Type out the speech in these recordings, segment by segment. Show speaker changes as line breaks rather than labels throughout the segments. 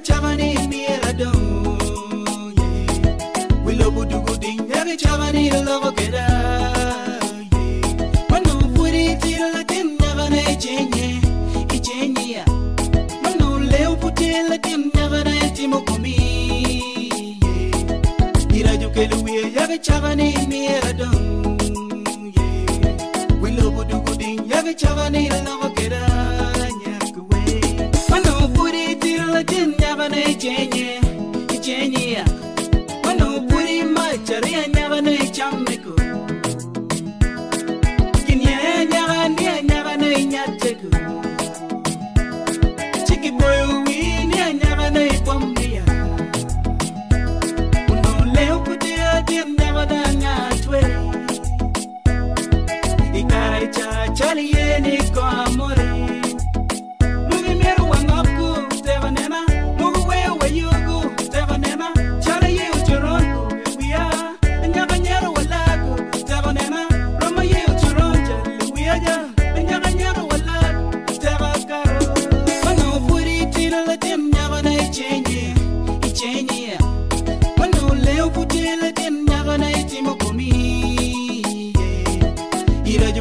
yaga chavani miera dong Willow budugu ding yaga chavani logo keda Mano puri tira la tem nyaba na ichenye Ichenye ya Mano leo puti la tem nyaba na itimo komi Ira jukelu wiye yaga chavani miera dong Willow budugu ding yaga chavani logo keda nyabana ichenye ichenye wano buri macharia nyabana ichameko kinye nyabana nyabana inyateku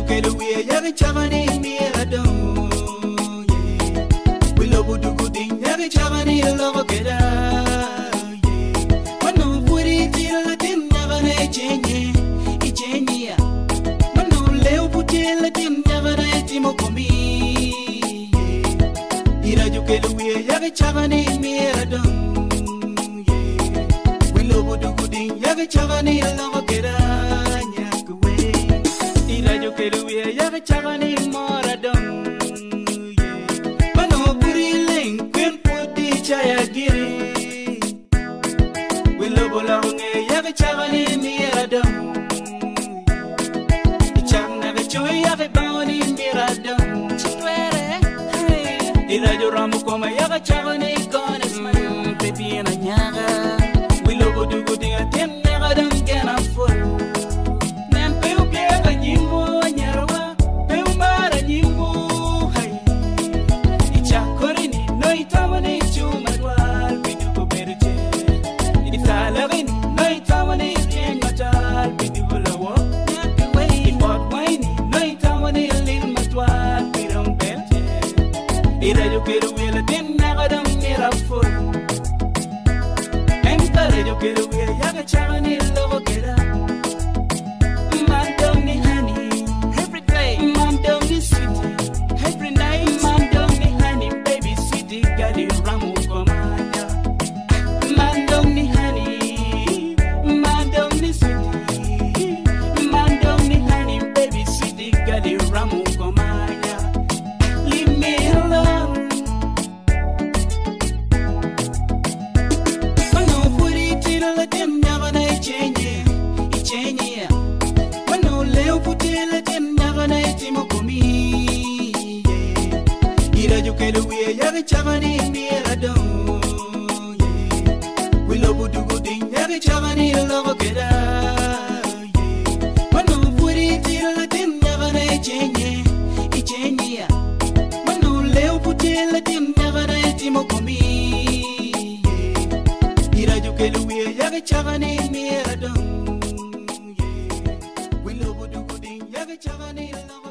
Ira jukelu wiye yaga chavani miera dong Willow budugu ding yaga chavani logo keda Mano puri tira la tim yaga na ichenye Ichenye ya. Mano leo puti la tim yaga na itimo komi Ira jukelu wiye yaga chavani miera dong yo ramu koma ya que chavani Irayo quiero huele tinna gadam nira for Encourageyo quiero huele yaga chavanil logo queda every chavani in the. Yeah. We love to go in every chavani in love get out. Yeah. When I'm put it till I didn't never change. It's change here. When I'm leo put komi. Yeah. Iraju kelu every chavani in the adon. We love to go in every chavani in love.